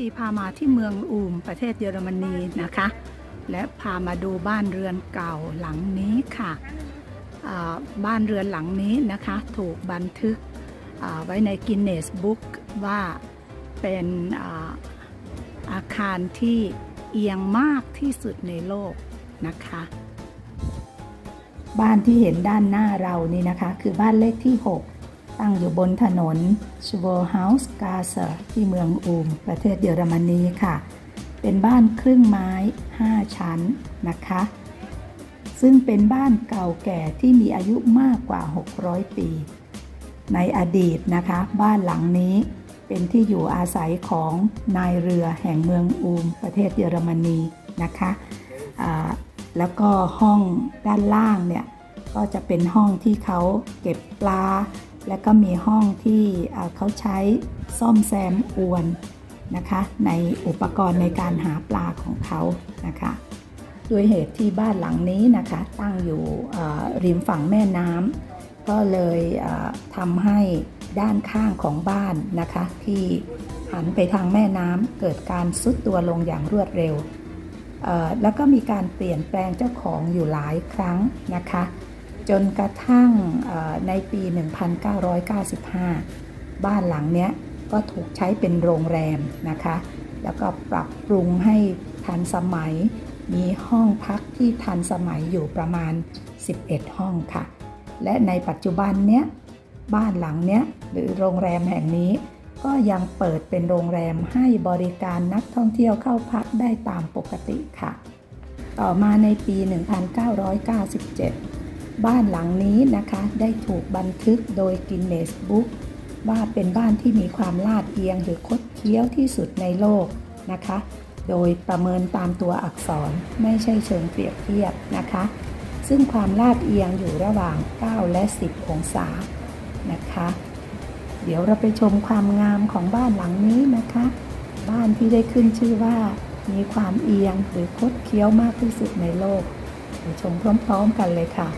ปีพามาที่เมืองอูมประเทศเยอรมนีนะคะ และพามาดูบ้านเรือนเก่าหลังนี้ค่ะบ้านเรือนหลังนี้นะคะ ถูกบันทึกไว้ในกินเนสบุ๊กว่าเป็นอาอาคารที่เอียงมากที่สุดในโลกนะคะ บ้านที่เห็นด้านหน้าเรานี่นะคะ คือบ้านเลขที่ 6 ตั้งอยู่บนถนนช w ว r เฮาส์กาเซที่เมืองอูม ประเทศเยอรมนีค่ะ เป็นบ้านครึ่งไม้ 5 ชั้นนะคะ ซึ่งเป็นบ้านเก่าแก่ที่มีอายุมากกว่า 600 ปี ในอดีตนะคะ บ้านหลังนี้เป็นที่อยู่อาศัยของนายเรือแห่งเมืองอูม ประเทศเยอรมนีนะคะแล้วก็ห้องด้านล่างเนี่ยก็จะเป็นห้องที่เขาเก็บปลา และก็มีห้องที่เขาใช้ซ่อมแซมอวนนะคะ ในอุปกรณ์ในการหาปลาของเขานะคะด้วยเหตุที่บ้านหลังนี้นะคะ ตั้งอยู่ริมฝั่งแม่น้ำก็เลยทำให้ด้านข้างของบ้านนะคะ ที่หันไปทางแม่น้ำเกิดการซุดตัวลงอย่างรวดเร็วแล้วก็มีการเปลี่ยนแปลงเจ้าของอยู่หลายครั้งนะคะ จนกระทั่งในปี 1995 บ้านหลังเนี้ยก็ถูกใช้เป็นโรงแรมนะคะ แล้วก็ปรับปรุงให้ทันสมัย มีห้องพักที่ทันสมัยอยู่ประมาณ 11 ห้องค่ะ และในปัจจุบันเนี้ยบ้านหลังเนี้ยหรือโรงแรมแห่งนี้ ก็ยังเปิดเป็นโรงแรมให้บริการนักท่องเที่ยวเข้าพักได้ตามปกติค่ะ ต่อมาในปี 1997 บ้านหลังนี้นะคะได้ถูกบันทึกโดยกินเนสบุ๊กว่าเป็นบ้านที่มีความลาดเอียงหรือคดเคี้ยวที่สุดในโลกนะคะ โดยประเมินตามตัวอักษรไม่ใช่เชิงเปรียบเทียบนะคะ ซึ่งความลาดเอียงอยู่ระหว่าง 9 และ 10 องศานะคะ เดี๋ยวเราไปชมความงามของบ้านหลังนี้นะคะ บ้านที่ได้ขึ้นชื่อว่ามีความเอียงหรือคดเคี้ยวมากที่สุดในโลก ไปชมพร้อม ๆ กันเลยค่ะ